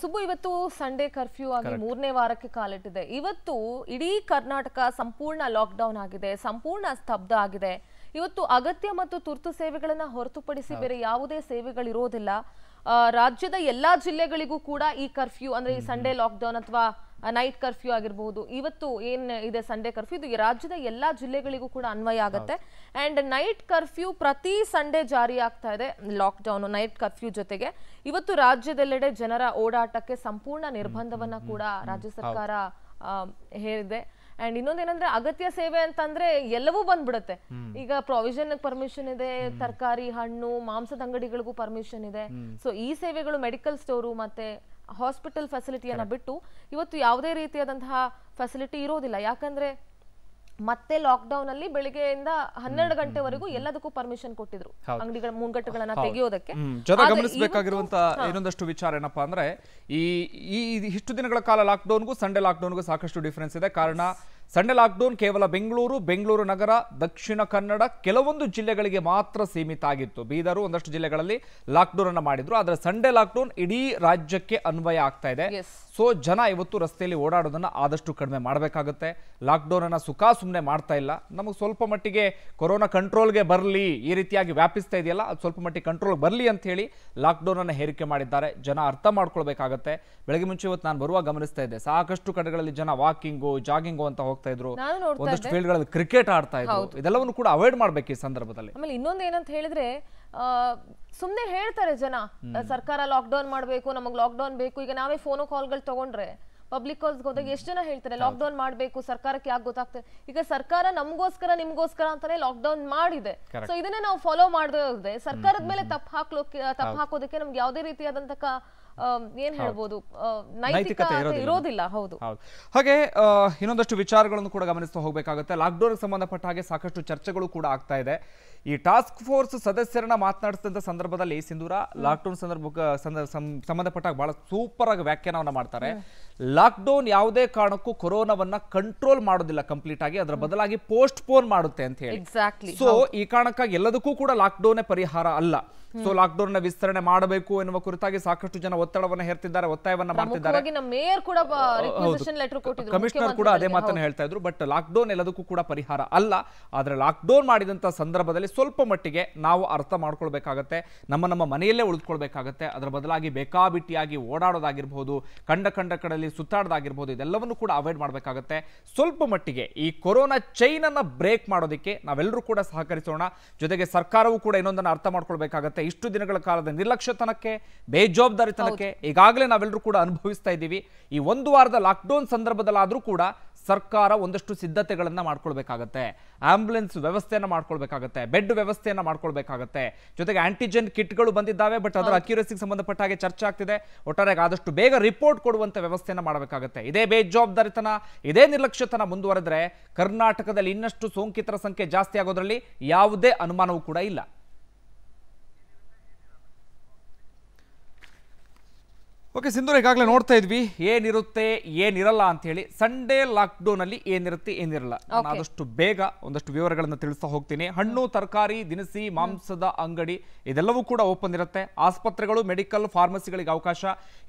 ಸುಬ್ಬು ಇವತ್ತು Sunday curfew ಆಗಿ ಮೂರನೇ ವಾರಕ್ಕೆ ಕಾಲಿಟ್ಟಿದೆ. ಇವತ್ತು ಇಡೀ ಕರ್ನಾಟಕ ಸಂಪೂರ್ಣ ಲಾಕ್ಡೌನ್ ಆಗಿದೆ ಸಂಪೂರ್ಣ ಸ್ತಬ್ಧ ಆಗಿದೆ. ಇವತ್ತು ಅಗತ್ಯ ಮತ್ತು ತುರ್ತು ಸೇವೆಗಳನ್ನ ಹೊರತುಪಡಿಸಿ ಬೇರೆ ಯಾವುದೇ ಸೇವೆಗಳಿರೋದಿಲ್ಲ. ರಾಜ್ಯದ ಎಲ್ಲಾ ಜಿಲ್ಲೆಗಳಿಗೂ ಕೂಡ ಈ ಕರ್ಫ್ಯೂ ಅಂದ್ರೆ ಈ ಸಂಡೇ ಲಾಕ್ಡೌನ್ ಅಥವಾ ನೈಟ್ ಕರ್ಫ್ಯೂ ಆಗಿರಬಹುದು. ಇವತ್ತು ಏನ್ ಇದೆ ಸಂಡೇ ಕರ್ಫ್ಯೂ ಇದು ರಾಜ್ಯದ ಎಲ್ಲಾ ಜಿಲ್ಲೆಗಳಿಗೂ ಕೂಡ ಅನ್ವಯ ಆಗುತ್ತೆ. ಅಂಡ್ ನೈಟ್ ಕರ್ಫ್ಯೂ ಪ್ರತಿ ಸಂಡೇ ಜಾರಿ ಆಗ್ತಾ ಇದೆ ಲಾಕ್ಡೌನ್ ನೈಟ್ ಕರ್ಫ್ಯೂ ಜೊತೆಗೆ. ಇವತ್ತು ರಾಜ್ಯದೆಲ್ಲೆಡೆ ಜನರ ಓಡಾಟಕ್ಕೆ ಸಂಪೂರ್ಣ ನಿರ್ಬಂಧವನ್ನ ಕೂಡ ರಾಜ್ಯ ಸರ್ಕಾರ ಆ, ಹೇರಿದೆ. ಅಂಡ್ ಇನ್ನೊಂದೇನಂದ್ರೆ ಅಗತ್ಯ ಸೇವೆ ಅಂತಂದ್ರೆ ಎಲ್ಲವೂ ಬಂದ್ಬಿಡುತ್ತೆ. ಈಗ ಪ್ರಾವಿಷನ್ ಪರ್ಮಿಷನ್ ಇದೆ ತರಕಾರಿ ಹಣ್ಣು ಮಾಂಸದ ಅಂಗಡಿಗಳಿಗೂ ಪರ್ಮಿಷನ್ ಇದೆ ಸೊ ಈ ಸೇವೆಗಳು ಮೆಡಿಕಲ್ ಸ್ಟೋರು ಮತ್ತೆ ಹಾಸ್ಪಿಟಲ್ ಫೆಸಿಲಿಟಿಯನ್ನ ಬಿಟ್ಟು ಇವತ್ತು ಯಾವುದೇ ರೀತಿಯಾದಂತಹ ಫೆಸಿಲಿಟಿ ಇರೋದಿಲ್ಲ. ಯಾಕಂದ್ರೆ ಮತ್ತೆ ಲಾಕ್ಡೌನ್ ಅಲ್ಲಿ ಬೆಳಿಗ್ಗೆಯಿಂದ ಹನ್ನೆರಡು ಗಂಟೆವರೆಗೂ ಎಲ್ಲದಕ್ಕೂ ಪರ್ಮಿಷನ್ ಕೊಟ್ಟಿದ್ರು ಅಂಗಡಿಗಳ ಮುಂಗಟ್ಟುಗಳನ್ನ ತೆಗೆಯೋದಕ್ಕೆ. ಜೊತೆ ಗಮನಿಸಬೇಕಾಗಿರುವಂತ ಇನ್ನೊಂದಷ್ಟು ವಿಚಾರ ಏನಪ್ಪಾ ಅಂದ್ರೆ ಈ ಈ ಇಷ್ಟು ದಿನಗಳ ಕಾಲ ಲಾಕ್ಡೌನ್ಗೂ ಸಂಡೇ ಲಾಕ್ಡೌನ್ಗೂ ಸಾಕಷ್ಟು ಡಿಫರೆನ್ಸ್ ಇದೆ. ಕಾರಣ ಸಂಡೇ ಲಾಕ್ಡೌನ್ ಕೇವಲ ಬೆಂಗಳೂರು ಬೆಂಗಳೂರು ನಗರ ದಕ್ಷಿಣ ಕನ್ನಡ ಕೆಲವೊಂದು ಜಿಲ್ಲೆಗಳಿಗೆ ಮಾತ್ರ ಸೀಮಿತ ಆಗಿತ್ತು ಬೀದರು ಒಂದಷ್ಟು ಜಿಲ್ಲೆಗಳಲ್ಲಿ ಲಾಕ್ಡೌನ್ ಅನ್ನು ಮಾಡಿದ್ರು. ಆದರೆ ಸಂಡೇ ಲಾಕ್ಡೌನ್ ಇಡೀ ರಾಜ್ಯಕ್ಕೆ ಅನ್ವಯ ಆಗ್ತಾ ಇದೆ. ಸೊ ಜನ ಇವತ್ತು ರಸ್ತೆಯಲ್ಲಿ ಓಡಾಡೋದನ್ನ ಆದಷ್ಟು ಕಡಿಮೆ ಮಾಡಬೇಕಾಗುತ್ತೆ. ಲಾಕ್ಡೌನ್ ಅನ್ನು ಸುಖ ಸುಮ್ಮನೆ ಮಾಡ್ತಾ ಇಲ್ಲ. ನಮಗೆ ಸ್ವಲ್ಪ ಮಟ್ಟಿಗೆ ಕೊರೋನಾ ಕಂಟ್ರೋಲ್ಗೆ ಬರಲಿ ಈ ರೀತಿಯಾಗಿ ವ್ಯಾಪಿಸ್ತಾ ಇದೆಯಲ್ಲ ಅದು ಸ್ವಲ್ಪ ಮಟ್ಟಿಗೆ ಕಂಟ್ರೋಲ್ ಬರಲಿ ಅಂತ ಹೇಳಿ ಲಾಕ್ಡೌನ್ ಅನ್ನು ಹೇರಿಕೆ ಮಾಡಿದ್ದಾರೆ. ಜನ ಅರ್ಥ ಮಾಡ್ಕೊಳ್ಬೇಕಾಗತ್ತೆ. ಬೆಳಗ್ಗೆ ಮುಂಚೆ ಇವತ್ತು ನಾನು ಬರುವ ಗಮನಿಸ್ತಾ ಇದ್ದೆ. ಸಾಕಷ್ಟು ಕಡೆಗಳಲ್ಲಿ ಜನ ವಾಕಿಂಗು ಜಾಗಿಂಗು ಅಂತ ಹೋಗ್ತಾ ಇದ್ರು ನಾನು ನೋಡ್ತಾ ಒಂದಷ್ಟು ಫೀಲ್ಡ್ಗಳಲ್ಲಿ ಕ್ರಿಕೆಟ್ ಆಡ್ತಾ ಇದ್ರು. ಇದೆಲ್ಲವನ್ನು ಕೂಡ ಅವಾಯ್ಡ್ ಮಾಡ್ಬೇಕು ಈ ಸಂದರ್ಭದಲ್ಲಿ. ಆಮೇಲೆ ಇನ್ನೊಂದು ಏನಂತ ಹೇಳಿದ್ರೆ ಸುಮ್ನೆ ಹೇಳ್ತಾರೆ ಜನ ಸರ್ಕಾರ ಲಾಕ್ಡೌನ್ ಮಾಡ್ಬೇಕು ನಮಗ್ ಲಾಕ್ಡೌನ್ ಬೇಕು ಈಗ ನಾವೇ ಫೋನು ಕಾಲ್ಗಳು ತಗೊಂಡ್ರೆ ಪಬ್ಲಿಕ್ ಕಾಲ್ಸ್ ಹೋದಾಗ ಎಷ್ಟು ಜನ ಹೇಳ್ತಾರೆ ಲಾಕ್ ಡೌನ್ ಮಾಡ್ಬೇಕು ಸರ್ಕಾರಕ್ಕೆ ಯಾಕೆ ಗೊತ್ತಾಗ್ತದೆ ಈಗ ಸರ್ಕಾರ ನಮಗೋಸ್ಕರ ನಿಮ್ಗೋಸ್ಕರ ಅಂತಾನೆ ಲಾಕ್ಡೌನ್ ಮಾಡಿದೆ. ಸೊ ಇದನ್ನೇ ನಾವು ಫಾಲೋ ಮಾಡದೆ ಸರ್ಕಾರದ ಮೇಲೆ ತಪ್ಪು ಹಾಕ್ಲೋಕೆ ತಪ್ಪು ಹಾಕೋದಕ್ಕೆ ನಮ್ಗೆ ಯಾವುದೇ ರೀತಿಯಾದಂತಹ ಏನ್ ಹೇಳ್ಬೋದು? ನೈತಿಕತೆ ಇರೋದಿಲ್ಲ. ಹೌದು. ಹಾಗೆ ಇನ್ನೊಂದಷ್ಟು ವಿಚಾರಗಳನ್ನು ಕೂಡ ಗಮನಿಸ್ತಾ ಹೋಗಬೇಕಾಗುತ್ತೆ. ಲಾಕ್ಡೌನ್ಗೆ ಸಂಬಂಧಪಟ್ಟ ಹಾಗೆ ಸಾಕಷ್ಟು ಚರ್ಚೆಗಳು ಕೂಡ ಆಗ್ತಾ ಇದೆ. ಈ ಟಾಸ್ಕ್ ಫೋರ್ಸ್ ಸದಸ್ಯರನ್ನ ಮಾತನಾಡಿಸಿದಂಥ ಸಂದರ್ಭದಲ್ಲಿ ಸಿಂಧೂರ ಲಾಕ್ಡೌನ್ ಸಂದರ್ಭ ಸಂಬಂಧಪಟ್ಟಾಗ ಬಹಳ ಸೂಪರ್ ಆಗಿ ವ್ಯಾಖ್ಯಾನವನ್ನ ಮಾಡ್ತಾರೆ. ಲಾಕ್ಡೌನ್ ಯಾವುದೇ ಕಾರಣಕ್ಕೂ ಕೊರೋನಾವನ್ನ ಕಂಟ್ರೋಲ್ ಮಾಡೋದಿಲ್ಲ ಕಂಪ್ಲೀಟ್ ಆಗಿ. ಅದರ ಬದಲಾಗಿ ಪೋಸ್ಟ್ ಪೋನ್ ಮಾಡುತ್ತೆ ಅಂತ ಹೇಳಿ. ಸೊ ಈ ಕಾರಣಕ್ಕಾಗಿ ಎಲ್ಲದಕ್ಕೂ ಕೂಡ ಲಾಕ್ಡೌನ್ ಪರಿಹಾರ ಅಲ್ಲ. ಸೊ ಲಾಕ್ಡೌನ್ನ ವಿಸ್ತರಣೆ ಮಾಡಬೇಕು ಎನ್ನುವ ಕುರಿತಾಗಿ ಸಾಕಷ್ಟು ಜನ ಒತ್ತಡವನ್ನ ಹೇರ್ತಿದ್ದಾರೆ ಒತ್ತಾಯವನ್ನ ಮಾಡ್ತಿದ್ದಾರೆ. ಕಮಿಷನರ್ ಕೂಡ ಅದೇ ಮಾತನ್ನ ಹೇಳ್ತಾ ಇದ್ರು ಬಟ್ ಲಾಕ್ಡೌನ್ ಎಲ್ಲದಕ್ಕೂ ಕೂಡ ಪರಿಹಾರ ಅಲ್ಲ. ಆದ್ರೆ ಲಾಕ್ಡೌನ್ ಮಾಡಿದಂತ ಸಂದರ್ಭದಲ್ಲಿ ಸ್ವಲ್ಪ ಮಟ್ಟಿಗೆ ನಾವು ಅರ್ಥ ಮಾಡ್ಕೊಳ್ಬೇಕಾಗತ್ತೆ ನಮ್ಮ ನಮ್ಮ ಮನೆಯಲ್ಲೇ ಉಳಿದುಕೊಳ್ಬೇಕಾಗತ್ತೆ. ಅದರ ಬದಲಾಗಿ ಬೇಕಾಬಿಟ್ಟಿಯಾಗಿ ಓಡಾಡೋದಾಗಿರ್ಬೋದು ಕಂಡ ಕಂಡ ಕಡೆಯಲ್ಲಿ ಸುತ್ತಾಡೋದಾಗಿರ್ಬೋದು ಇದೆಲ್ಲವನ್ನು ಕೂಡ ಅವಾಯ್ಡ್ ಮಾಡಬೇಕಾಗತ್ತೆ. ಸ್ವಲ್ಪ ಮಟ್ಟಿಗೆ ಈ ಕೊರೋನಾ ಚೈನ್ ಅನ್ನ ಬ್ರೇಕ್ ಮಾಡೋದಕ್ಕೆ ನಾವೆಲ್ಲರೂ ಕೂಡ ಸಹಕರಿಸೋಣ. ಜೊತೆಗೆ ಸರ್ಕಾರವೂ ಕೂಡ ಇನ್ನೊಂದನ್ನು ಅರ್ಥ ಮಾಡ್ಕೊಳ್ಬೇಕಾಗತ್ತೆ. ಇಷ್ಟು ದಿನಗಳ ಕಾಲದ ನಿರ್ಲಕ್ಷ್ಯತನಕ್ಕೆ ಬೇಜವಾಬ್ದಾರಿತನಕ್ಕೆ ಈಗಾಗಲೇ ನಾವೆಲ್ಲರೂ ಕೂಡ ಅನುಭವಿಸ್ತಾ ಇದ್ದೀವಿ. ಈ ಒಂದು ವಾರದ ಲಾಕ್ಡೌನ್ ಸಂದರ್ಭದಲ್ಲಾದರೂ ಕೂಡ ಸರ್ಕಾರ ಒಂದಷ್ಟು ಸಿದ್ಧತೆಗಳನ್ನು ಮಾಡ್ಕೊಳ್ಬೇಕಾಗತ್ತೆ. ಆಂಬ್ಯುಲೆನ್ಸ್ ವ್ಯವಸ್ಥೆಯನ್ನು ಮಾಡ್ಕೊಳ್ಬೇಕಾಗತ್ತೆ. ಬೆಡ್ ವ್ಯವಸ್ಥೆಯನ್ನು ಮಾಡ್ಕೊಳ್ಬೇಕಾಗತ್ತೆ. ಜೊತೆಗೆ ಆಂಟಿಜೆನ್ ಕಿಟ್ಗಳು ಬಂದಿದ್ದಾವೆ ಬಟ್ ಅದರ ಅಕ್ಯುರಸಿಗೆ ಸಂಬಂಧಪಟ್ಟ ಹಾಗೆ ಚರ್ಚೆ ಆಗ್ತಿದೆ. ಒಟ್ಟಾರೆ ಆದಷ್ಟು ಬೇಗ ರಿಪೋರ್ಟ್ ಕೊಡುವಂತ ವ್ಯವಸ್ಥೆಯನ್ನು ಮಾಡಬೇಕಾಗತ್ತೆ. ಇದೇ ಬೇಜವಾಬ್ದಾರಿತನ ಇದೇ ನಿರ್ಲಕ್ಷ್ಯತನ ಮುಂದುವರೆದ್ರೆ ಕರ್ನಾಟಕದಲ್ಲಿ ಇನ್ನಷ್ಟು ಸೋಂಕಿತರ ಸಂಖ್ಯೆ ಜಾಸ್ತಿ ಆಗೋದ್ರಲ್ಲಿ ಯಾವುದೇ ಅನುಮಾನವೂ ಕೂಡ ಇಲ್ಲ. ಓಕೆ ಸಿಂಧೂರ್ ಈಗಾಗಲೇ ನೋಡ್ತಾ ಇದ್ವಿ. ಏನಿರುತ್ತೆ ಏನಿರಲ್ಲ ಅಂತ ಹೇಳಿ ಸಂಡೇ ಲಾಕ್ಡೌನ್ ಅಲ್ಲಿ ಏನಿರುತ್ತೆ ಏನಿರಲ್ಲ. ನಾನು ಆದಷ್ಟು ಬೇಗ ಒಂದಷ್ಟು ವಿವರಗಳನ್ನು ತಿಳಿಸ್ತಾ ಹೋಗ್ತೀನಿ. ಹಣ್ಣು ತರಕಾರಿ ದಿನಸಿ ಮಾಂಸದ ಅಂಗಡಿ ಇದೆಲ್ಲವೂ ಕೂಡ ಓಪನ್ ಇರುತ್ತೆ. ಆಸ್ಪತ್ರೆಗಳು ಮೆಡಿಕಲ್ ಫಾರ್ಮಸಿಗಳಿಗೆ ಅವಕಾಶ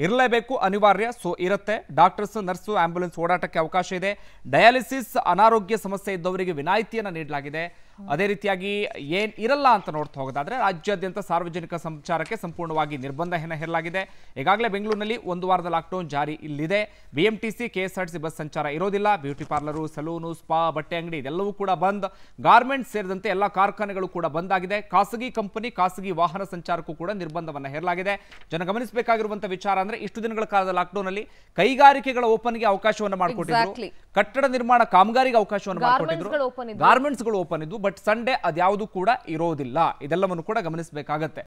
ಇರಲೇಬೇಕು ಅನಿವಾರ್ಯ. ಸೊ ಇರುತ್ತೆ. ಡಾಕ್ಟರ್ಸ್ ನರ್ಸು ಆಂಬ್ಯುಲೆನ್ಸ್ ಓಡಾಟಕ್ಕೆ ಅವಕಾಶ ಇದೆ. ಡಯಾಲಿಸಿಸ್ ಅನಾರೋಗ್ಯ ಸಮಸ್ಯೆ ಇದ್ದವರಿಗೆ ವಿನಾಯಿತಿಯನ್ನು ನೀಡಲಾಗಿದೆ. ಅದೇ ರೀತಿಯಾಗಿ ಏನ್ ಇರಲ್ಲ ಅಂತ ನೋಡ್ತಾ ಹೋಗೋದಾದ್ರೆ ರಾಜ್ಯಾದ್ಯಂತ ಸಾರ್ವಜನಿಕ ಸಂಚಾರಕ್ಕೆ ಸಂಪೂರ್ಣವಾಗಿ ನಿರ್ಬಂಧ ಏನ ಹೇರಲಾಗಿದೆ. ಈಗಾಗಲೇ ಬೆಂಗಳೂರಿನಲ್ಲಿ ಒಂದು ವಾರದ ಲಾಕ್ಡೌನ್ ಜಾರಿ ಇಲ್ಲಿದೆ. ಬಿಎಂಟಿಸಿ ಕೆಎಸ್ಆರ್ಟಿಸಿ ಬಸ್ ಸಂಚಾರ ಇರೋದಿಲ್ಲ. ಬ್ಯೂಟಿ ಪಾರ್ಲರು ಸಲೂನು ಸ್ಪಾ ಬಟ್ಟೆ ಅಂಗಡಿ ಇದೆಲ್ಲವೂ ಕೂಡ ಬಂದ್. ಗಾರ್ಮೆಂಟ್ ಸೇರಿದಂತೆ ಎಲ್ಲ ಕಾರ್ಖಾನೆಗಳು ಕೂಡ ಬಂದ್ ಆಗಿದೆ. ಖಾಸಗಿ ಕಂಪನಿ ಖಾಸಗಿ ವಾಹನ ಸಂಚಾರಕ್ಕೂ ಕೂಡ ನಿರ್ಬಂಧವನ್ನು ಹೇರಲಾಗಿದೆ. ಜನ ಗಮನಿಸಬೇಕಾಗಿರುವಂತಹ ವಿಚಾರ ಅಂದ್ರೆ ಇಷ್ಟು ದಿನಗಳ ಕಾಲದ ಲಾಕ್ಡೌನ್ ಅಲ್ಲಿ ಕೈಗಾರಿಕೆಗಳ ಓಪನ್ಗೆ ಅವಕಾಶವನ್ನು ಮಾಡಿಕೊಟ್ಟಿದ್ರು. Exactly. ಕಟ್ಟಡ ನಿರ್ಮಾಣ ಕಾಮಗಾರಿಗೆ ಅವಕಾಶವನ್ನು ಮಾಡಿಕೊಟ್ಟಿದ್ರು. ಗಾರ್ಮೆಂಟ್ಸ್ಗಳು ಓಪನ್ ಇದ್ದು ಬಟ್ ಸಂಡೇ ಅದ್ಯಾವುದು ಕೂಡ ಇರೋದಿಲ್ಲ. ಇದೆಲ್ಲವನ್ನು ಕೂಡ ಗಮನಿಸಬೇಕಾಗತ್ತೆ.